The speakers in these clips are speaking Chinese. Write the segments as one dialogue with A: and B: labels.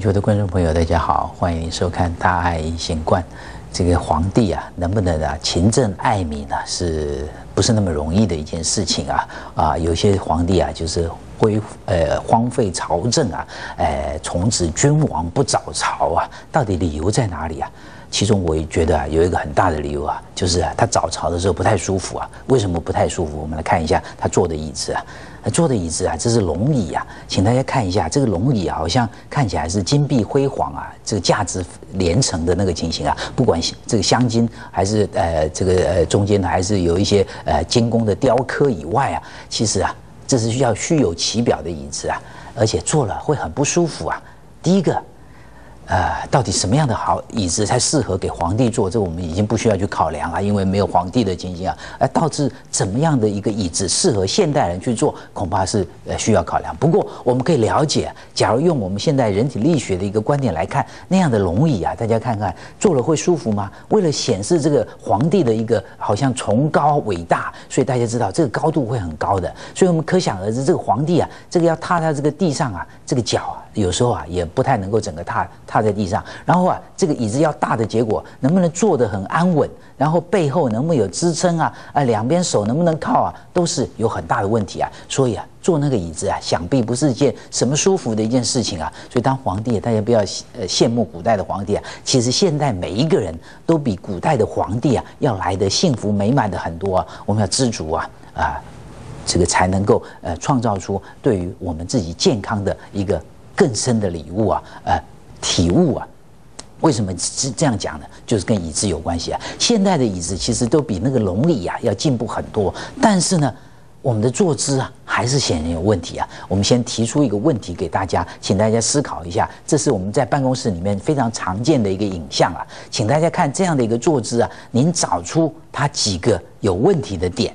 A: 全球的观众朋友，大家好，欢迎收看《大爱隐形观》。这个皇帝啊，能不能啊勤政爱民呢？是不是那么容易的一件事情啊？啊，有些皇帝啊，就是恢呃荒废朝政啊，呃，从此君王不早朝啊，到底理由在哪里啊？其中我也觉得啊，有一个很大的理由啊，就是啊，他早朝的时候不太舒服啊。为什么不太舒服？我们来看一下他坐的椅子啊，坐的椅子啊，这是龙椅啊，请大家看一下这个龙椅，好像看起来是金碧辉煌啊，这个价值连城的那个情形啊。不管这个镶金还是呃这个呃中间还是有一些呃精工的雕刻以外啊，其实啊，这是需要虚有其表的椅子啊，而且坐了会很不舒服啊。第一个。呃，到底什么样的好椅子才适合给皇帝坐？这我们已经不需要去考量啊，因为没有皇帝的情形啊。而导致怎么样的一个椅子适合现代人去坐，恐怕是呃需要考量。不过我们可以了解，假如用我们现代人体力学的一个观点来看，那样的龙椅啊，大家看看坐了会舒服吗？为了显示这个皇帝的一个好像崇高伟大，所以大家知道这个高度会很高的。所以我们可想而知，这个皇帝啊，这个要踏在这个地上啊，这个脚啊，有时候啊也不太能够整个踏踏。在地上，然后啊，这个椅子要大的结果，能不能坐得很安稳？然后背后能不能有支撑啊？啊，两边手能不能靠啊？都是有很大的问题啊。所以啊，坐那个椅子啊，想必不是一件什么舒服的一件事情啊。所以当皇帝，大家不要呃羡慕古代的皇帝啊。其实现代每一个人都比古代的皇帝啊要来的幸福美满的很多啊。我们要知足啊啊，这个才能够呃创造出对于我们自己健康的一个更深的礼物啊呃。体悟啊，为什么是这样讲呢？就是跟椅子有关系啊。现代的椅子其实都比那个龙椅啊要进步很多，但是呢，我们的坐姿啊还是显然有问题啊。我们先提出一个问题给大家，请大家思考一下。这是我们在办公室里面非常常见的一个影像啊，请大家看这样的一个坐姿啊，您找出它几个有问题的点。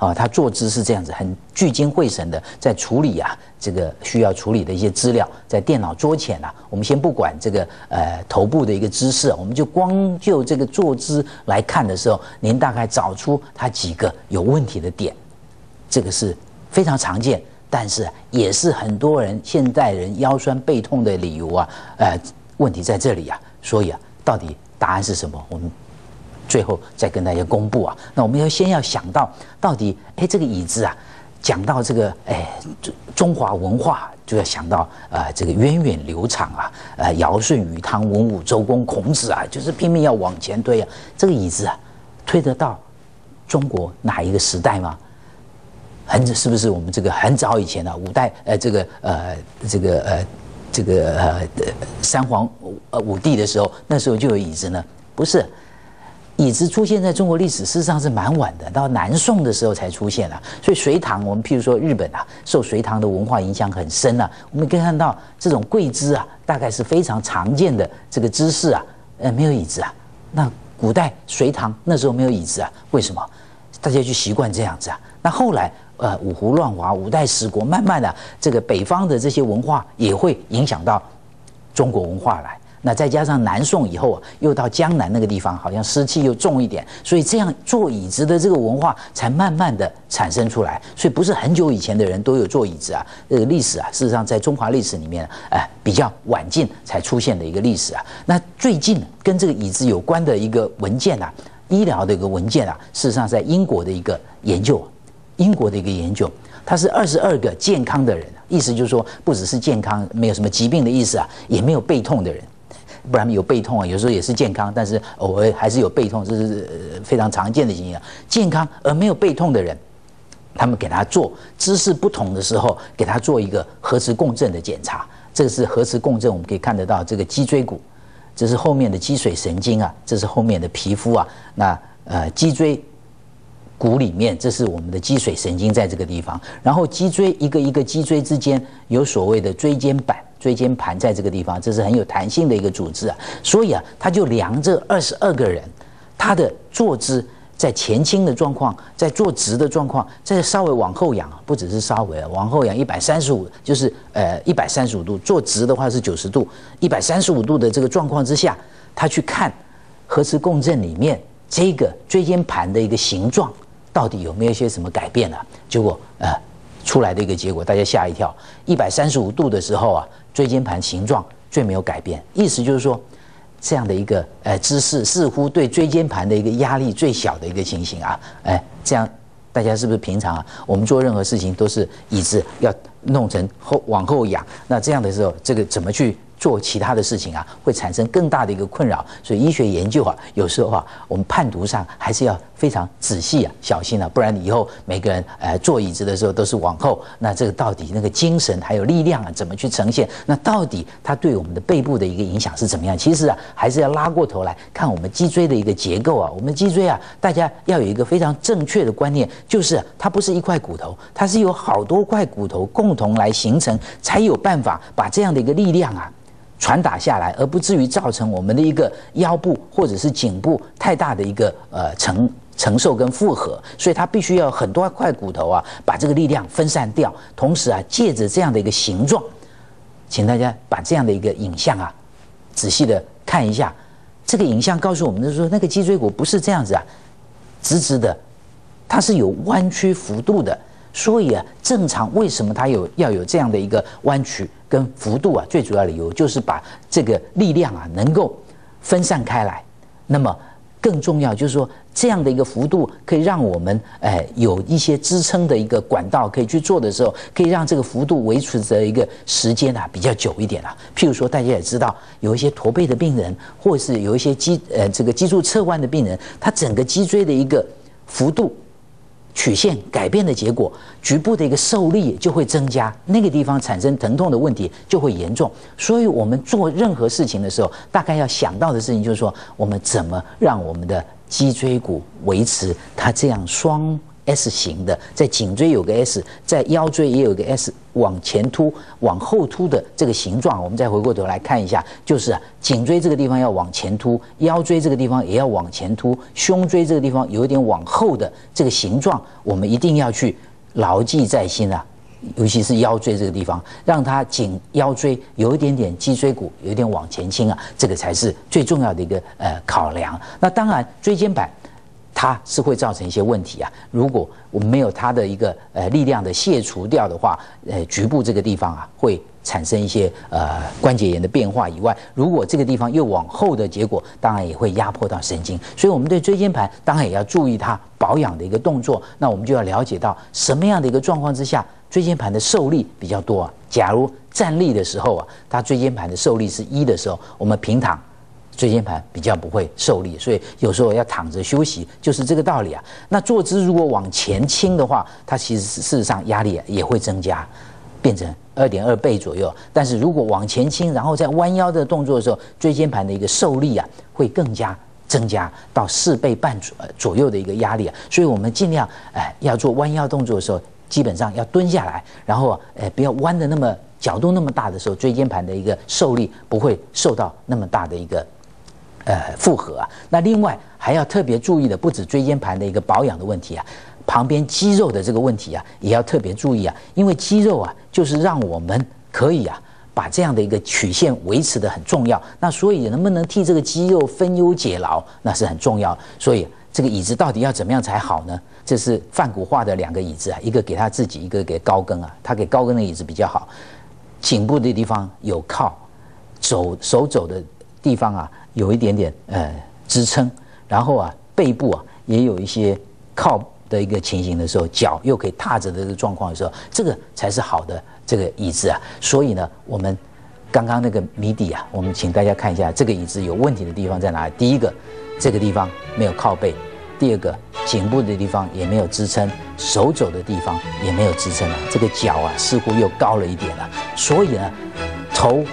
A: 啊，他坐姿是这样子，很聚精会神的在处理啊，这个需要处理的一些资料，在电脑桌前啊。我们先不管这个呃头部的一个姿势，我们就光就这个坐姿来看的时候，您大概找出他几个有问题的点，这个是非常常见，但是也是很多人现代人腰酸背痛的理由啊。呃，问题在这里啊，所以啊，到底答案是什么？我们。最后再跟大家公布啊，那我们要先要想到，到底哎这个椅子啊，讲到这个哎中华文化，就要想到啊这个源远流长啊，呃尧舜禹汤文武周公孔子啊，就是拼命要往前推啊。这个椅子啊，推得到中国哪一个时代吗？很是不是我们这个很早以前的五代呃这个呃这个呃这个呃三皇呃五帝的时候，那时候就有椅子呢？不是。椅子出现在中国历史事实上是蛮晚的，到南宋的时候才出现了。所以隋唐，我们譬如说日本啊，受隋唐的文化影响很深啊。我们可以看到这种跪姿啊，大概是非常常见的这个姿势啊。呃，没有椅子啊。那古代隋唐那时候没有椅子啊？为什么？大家就习惯这样子啊。那后来呃五胡乱华、五代十国，慢慢的这个北方的这些文化也会影响到中国文化来。那再加上南宋以后啊，又到江南那个地方，好像湿气又重一点，所以这样坐椅子的这个文化才慢慢的产生出来。所以不是很久以前的人都有坐椅子啊，这个历史啊，事实上在中华历史里面，哎，比较晚近才出现的一个历史啊。那最近跟这个椅子有关的一个文件啊，医疗的一个文件啊，事实上在英国的一个研究，英国的一个研究，它是二十二个健康的人，意思就是说不只是健康，没有什么疾病的意思啊，也没有背痛的人。不然有背痛啊，有时候也是健康，但是偶尔还是有背痛，这是非常常见的现象。健康而没有背痛的人，他们给他做姿势不同的时候，给他做一个核磁共振的检查。这是核磁共振，我们可以看得到这个脊椎骨，这是后面的脊髓神经啊，这是后面的皮肤啊。那呃脊椎骨里面，这是我们的脊髓神经在这个地方，然后脊椎一个一个脊椎之间有所谓的椎间板。椎间盘在这个地方，这是很有弹性的一个组织啊，所以啊，他就量这二十二个人，他的坐姿在前倾的状况，在坐直的状况，再稍微往后仰，不只是稍微往后仰一百三十五，就是呃一百三十五度，坐直的话是九十度，一百三十五度的这个状况之下，他去看核磁共振里面这个椎间盘的一个形状到底有没有一些什么改变呢？结果呃。出来的一个结果，大家吓一跳。一百三十五度的时候啊，椎间盘形状最没有改变。意思就是说，这样的一个呃姿势，似乎对椎间盘的一个压力最小的一个情形啊，哎，这样大家是不是平常啊？我们做任何事情都是椅子要弄成后往后仰，那这样的时候，这个怎么去？做其他的事情啊，会产生更大的一个困扰，所以医学研究啊，有时候啊，我们判读上还是要非常仔细啊，小心啊，不然以后每个人呃坐椅子的时候都是往后，那这个到底那个精神还有力量啊，怎么去呈现？那到底它对我们的背部的一个影响是怎么样？其实啊，还是要拉过头来看我们脊椎的一个结构啊，我们脊椎啊，大家要有一个非常正确的观念，就是它不是一块骨头，它是有好多块骨头共同来形成，才有办法把这样的一个力量啊。传达下来，而不至于造成我们的一个腰部或者是颈部太大的一个呃承承受跟负荷，所以它必须要很多块骨头啊，把这个力量分散掉。同时啊，借着这样的一个形状，请大家把这样的一个影像啊，仔细的看一下。这个影像告诉我们的说，那个脊椎骨不是这样子啊，直直的，它是有弯曲幅度的。所以啊，正常为什么它有要有这样的一个弯曲跟幅度啊？最主要理由就是把这个力量啊能够分散开来。那么更重要就是说，这样的一个幅度可以让我们哎有一些支撑的一个管道可以去做的时候，可以让这个幅度维持着一个时间啊比较久一点啊。譬如说，大家也知道有一些驼背的病人，或是有一些肌呃这个脊柱侧弯的病人，他整个脊椎的一个幅度。曲线改变的结果，局部的一个受力就会增加，那个地方产生疼痛的问题就会严重。所以，我们做任何事情的时候，大概要想到的事情就是说，我们怎么让我们的脊椎骨维持它这样双。S 型的，在颈椎有个 S，在腰椎也有个 S，往前凸、往后凸的这个形状，我们再回过头来看一下，就是颈椎这个地方要往前凸，腰椎这个地方也要往前凸，胸椎这个地方有一点往后的这个形状，我们一定要去牢记在心啊，尤其是腰椎这个地方，让它颈腰椎有一点点脊椎骨有一点往前倾啊，这个才是最重要的一个呃考量。那当然，椎间板。它是会造成一些问题啊！如果我们没有它的一个呃力量的卸除掉的话，呃局部这个地方啊会产生一些呃关节炎的变化以外，如果这个地方又往后的结果，当然也会压迫到神经。所以我们对椎间盘当然也要注意它保养的一个动作。那我们就要了解到什么样的一个状况之下，椎间盘的受力比较多啊？假如站立的时候啊，它椎间盘的受力是一的时候，我们平躺。椎间盘比较不会受力，所以有时候要躺着休息，就是这个道理啊。那坐姿如果往前倾的话，它其实事实上压力也会增加，变成二点二倍左右。但是如果往前倾，然后在弯腰的动作的时候，椎间盘的一个受力啊，会更加增加到四倍半左左右的一个压力啊。所以我们尽量哎要做弯腰动作的时候，基本上要蹲下来，然后哎不要弯的那么角度那么大的时候，椎间盘的一个受力不会受到那么大的一个。呃，负荷啊，那另外还要特别注意的，不止椎间盘的一个保养的问题啊，旁边肌肉的这个问题啊，也要特别注意啊，因为肌肉啊，就是让我们可以啊，把这样的一个曲线维持的很重要。那所以能不能替这个肌肉分忧解劳，那是很重要。所以这个椅子到底要怎么样才好呢？这是范古画的两个椅子啊，一个给他自己，一个给高跟啊。他给高跟的椅子比较好，颈部的地方有靠，走手肘的地方啊。有一点点呃支撑，然后啊背部啊也有一些靠的一个情形的时候，脚又可以踏着的这个状况的时候，这个才是好的这个椅子啊。所以呢，我们刚刚那个谜底啊，我们请大家看一下这个椅子有问题的地方在哪里。第一个，这个地方没有靠背；第二个，颈部的地方也没有支撑，手肘的地方也没有支撑啊。这个脚啊似乎又高了一点了。所以呢，头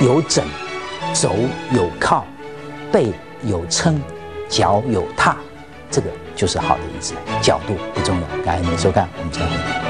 A: 有枕。肘有靠，背有撑，脚有踏，这个就是好的椅子。角度不重要。感谢您的收看，我们再会。